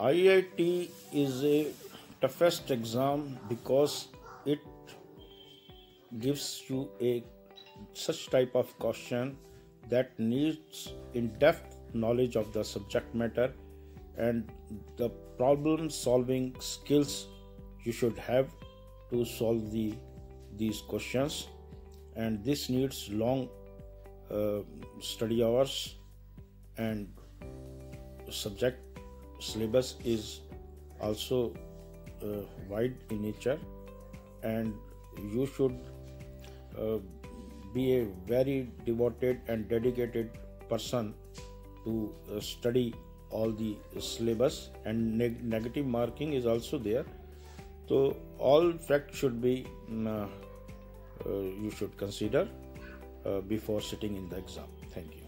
IIT is a toughest exam because it gives you a such type of question that needs in-depth knowledge of the subject matter and the problem solving skills you should have to solve the these questions. And this needs long uh, study hours and subject syllabus is also uh, wide in nature and you should uh, be a very devoted and dedicated person to uh, study all the syllabus and neg- negative marking is also there. So all facts should be mm, uh, uh, you should consider uh, before sitting in the exam. Thank you